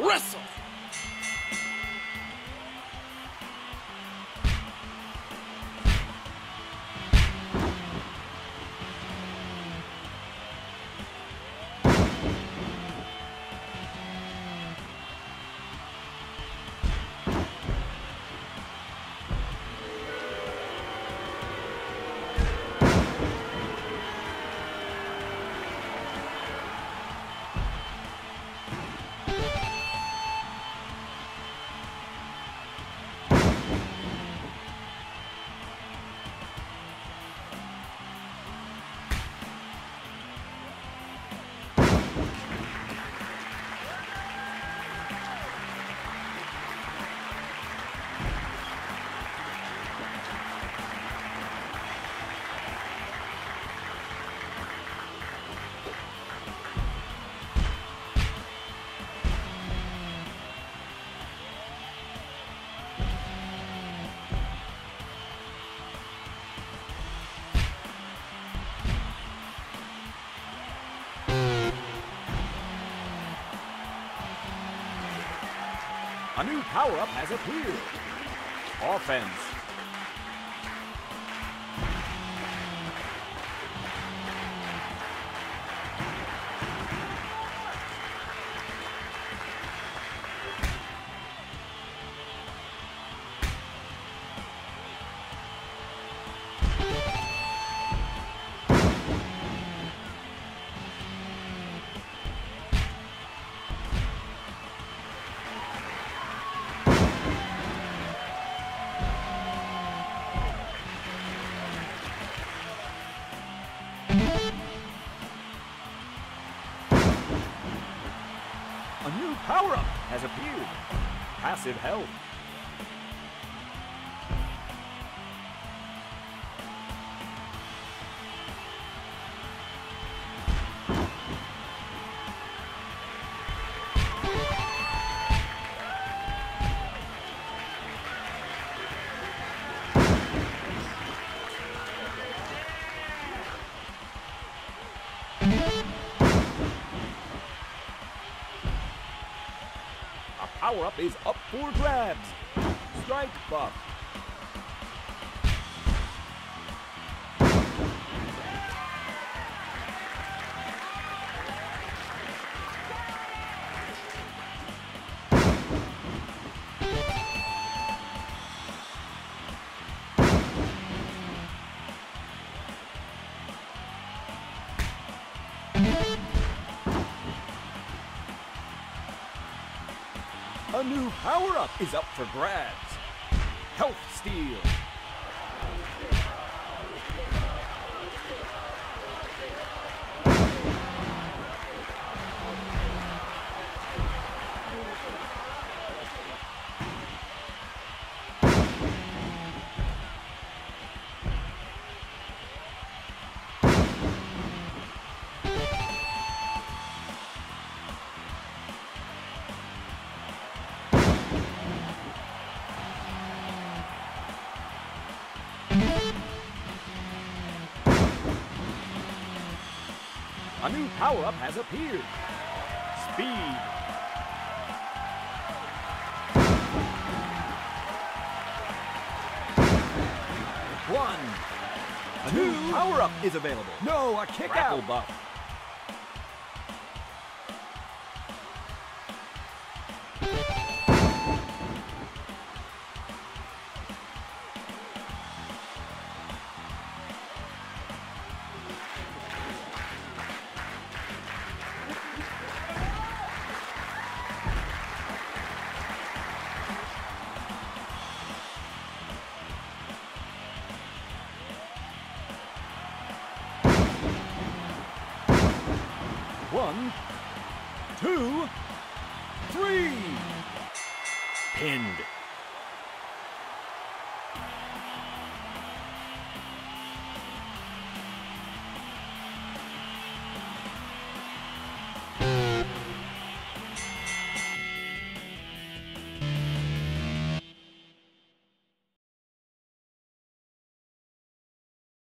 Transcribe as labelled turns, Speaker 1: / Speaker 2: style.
Speaker 1: wrestle.
Speaker 2: A new power-up has appeared. Offense. Power-up has appeared. Passive health. Power-up is up for grabs. Strike buff. A new power-up is up for grabs. Health Steal. A new power-up has appeared. Speed. One. A new power-up is available.
Speaker 1: No, a kick
Speaker 2: Grapple
Speaker 1: out!
Speaker 2: buff. One, two, three. Pinned.